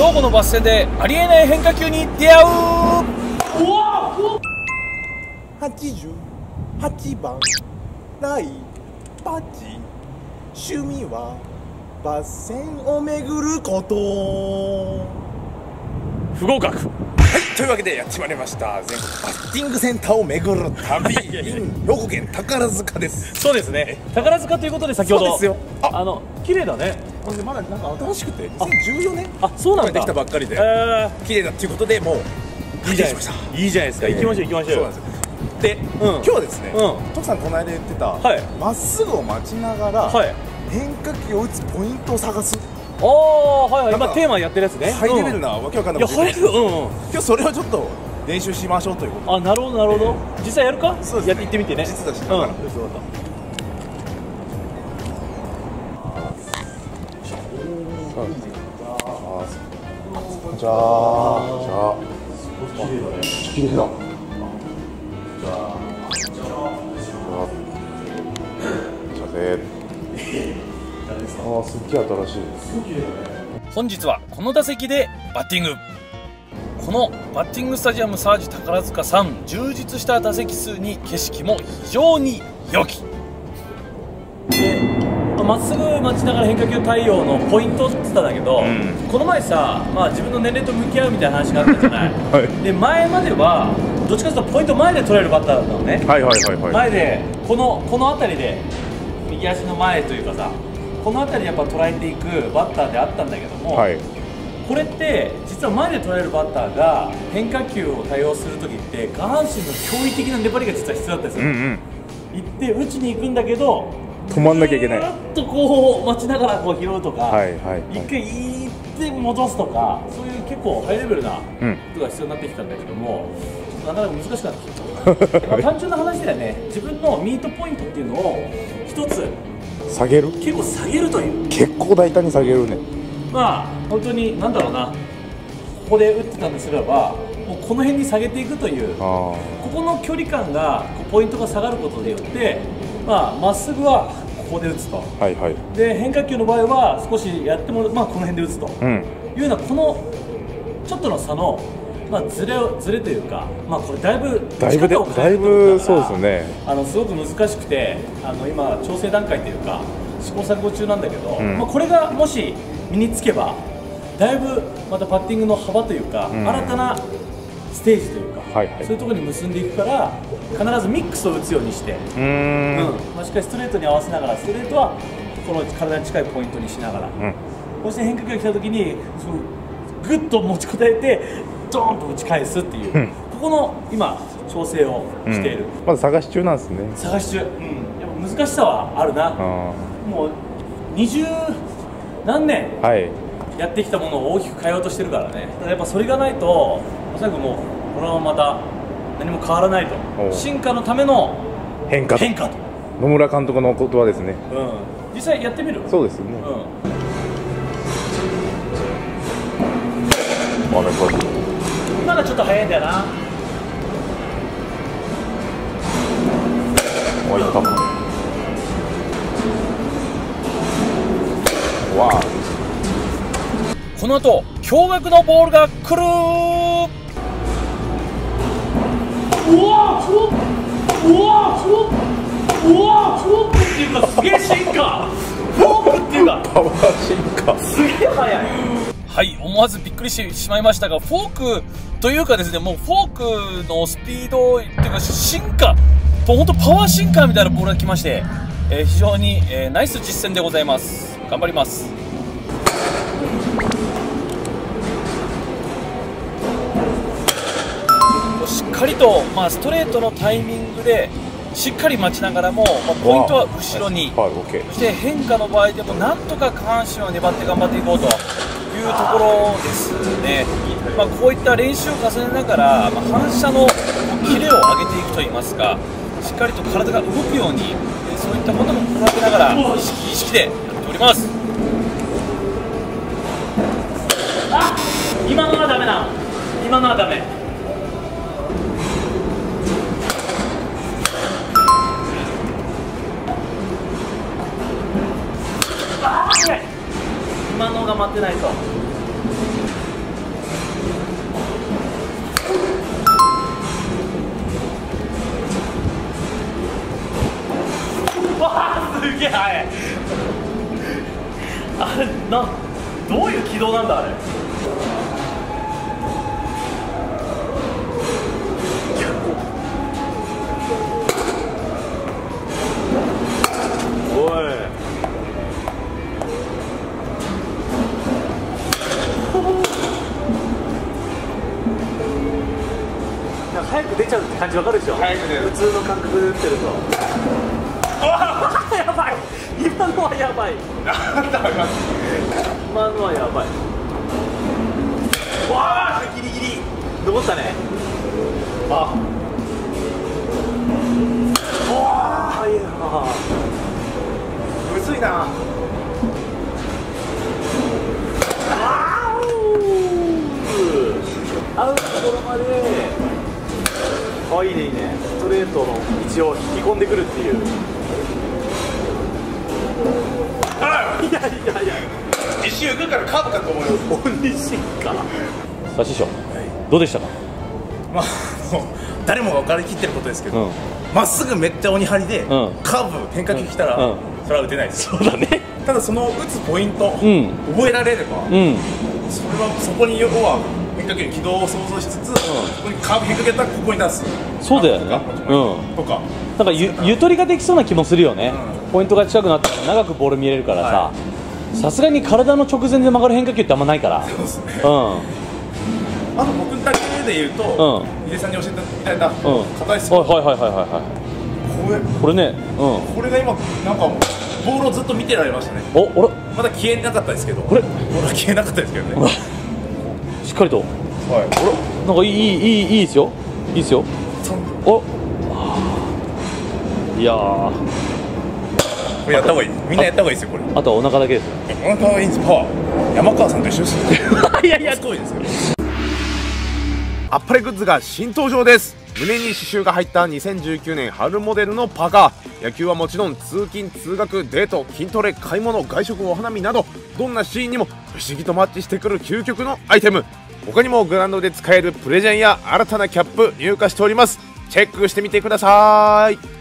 兵庫のバス停でありえない変化球に出会う。88番ライパチ。趣味はバス線を巡ること。不合格。はいというわけでやってまいりました。全国バッティングセンターを巡る旅。兵庫県宝塚です。そうですね。宝塚ということで先ほどそうですよ。あ。あの綺麗だねほんでまだなんか新しくて2014年？あそうなんだ。できたばっかりでえ綺麗だっていうことでもうー、いいじゃないですか。いいじゃないですか。行きましょう行きましょう。で今日はですね、うん。徳さんこの間言ってたはい。ま、っすぐを待ちながら、はい。変化球を打つポイントを探す。ああはいはい。今テーマやってるやつね。ハイレベルな、な、わけわかんうん、ないいやハイレベルうんうん。今日それをちょっと練習しましょうということあなるほどなるほど。実際やるか？そうですね。やって行ってみてね。実だしうんだからよしわかったじゃあじゃあ。綺麗だじゃあ。じゃあ。であ。あすっげえ新しい本日はこの打席でバッティングこのバッティングスタジアムサージ宝塚3充実した打席数に景色も非常に良きまっすぐ待ちながら変化球対応のポイントって言ってたんだけど、この前さ、まあ、自分の年齢と向き合うみたいな話があったじゃない、はい。で前まではどっちかというとポイント前で取れるバッターだったのね、はいはいはいはい。前でこのこの辺りで右足の前というかさこの辺りでやっぱ捉えていくバッターであったんだけども、はい。これって実は前で捉えるバッターが変化球を対応するときって下半身の驚異的な粘りが実は必要だったりする、うん。行って打ちに行くんだけど止まんなきゃいけない。ずーっとこう待ちながらこう拾うとか、はいはいはい。一回行って戻すとかそういう結構ハイレベルなうん。ことが必要になってきたんだけどもなかなか難しくなってきたまあ 単純な話だよね。自分のミートポイントっていうのを一つ下げる？結構下げるという。結構大胆に下げるね。まあ本当になんだろうな。ここで打ってたんですればもうこの辺に下げていくという。こあこの距離感がこうポイントが下がることによってまあまっすぐはここで打つと。あはいはい。で変化球の場合は少しやってもまあこの辺で打つと。うん。いうようなこのちょっとの差のまあずれをずれというかまあこれだいぶだいぶそうですね。あのすごく難しくてあの今調整段階というか試行錯誤中なんだけど、ん。まあ、これがもし身につけばだいぶまたパッティングの幅というか、ん。新たなステージというか、はいはい。そういうところに結んでいくから必ずミックスを打つようにして、うーん。うん。まあ、しっかりストレートに合わせながらストレートはこの体に近いポイントにしながら、うん。そして変化球が来た時にそうグッと持ちこたえてドーンと打ち返すっていう、うん。ここの今調整をうん。している、まだ探し中なんですね。探し中、うん、やっぱ難しさはあるな。あもう二十何年あはい。やってきたものを大きく変えようとしてるからね。やっぱそれがないと最後もうこのまままた何も変わらないと。進化のための変化と。変化と、野村監督の言葉ですね。うん、実際やってみる？そうですね。うん。あれこれまだちょっと早いんだよな。あいったわあ。この後驚愕のボールが来るっていうかすげえ進化。フォークっていうか。パワー進化。すげえ速い。はい思わずびっくりしてしまいましたがフォークというかですねもうフォークのスピードっていうか進化と本当パワー進化みたいなボールが来まして、えー非常に、えーナイス実践でございます。頑張ります。しっかりと、まあ、ストレートのタイミングでしっかり待ちながらも、まあ、ポイントは後ろに。はいそして変化の場合でもなんとか下半身を粘って頑張っていこうというところですね、まあ、こういった練習を重ねながら、まあ、反射のキレを上げていくといいますかしっかりと体が動くようにえーそういったことも心がけながら意識意識でやっております。あ今のはダメな今のはダメ今のが待ってないと。わあ、すげえ速い。あれ、な、どういう軌道なんだ、あれ。早く出ちゃうって感じわかるでしょ？早く出る。普通の感覚で打ってると。やばい。今のはやばい。今のはやばい。わあギリギリ。残ったね。あ。わあい。やむずいな。合うところまであいいね。いいねストレートの位置を引き込んでくるっていう。いやいやいや。一周行くからカーブかと思います。鬼進化。さあ師匠。どうでしたか？まあ誰もが分かりきってることですけどうん。ま、っすぐめっちゃ鬼張りで、ん。カーブ変化球来たら、うん。それは打てないです。そうだね。ただその打つポイント、うん。覚えられれば、うん。それはそこに要は変化球の軌道を想像しつつ、そこにカーブ変化球だったらここに出すそうだよね。うん。とか。なんかゆゆとりができそうな気もするよね、ポイントが近くなったら長くボール見れるからさ。さすがに体の直前で曲がる変化球ってあんまないから。そうですね。うあと僕だけで言うと、う井出さんに教えていただいた、んうん。硬いスはいポはいはいはいはいはい。これ。これね。うん。これが今なんかボールをずっと見てられましたね。お俺まだ消えなかったですけど。これ？ボールは消えなかったですけどね。しっかりとはい、なんかいいいいいいですよ。いいですよ。お。いややったほうがいい。みんなやったほうがいいですよこれ。あとはお腹だけですお腹はいいです。パワー。山川さんと一緒ですいやいや。すいですよ。アッパレグッズが新登場です。胸に刺繍が入った2019年春モデルのパーカ。ー野球はもちろん通勤通学デート筋トレ買い物外食お花見などどんなシーンにも不思議とマッチしてくる究極のアイテム。他にもグラウンドで使えるプレゼンや新たなキャップ入荷しております。チェックしてみてください。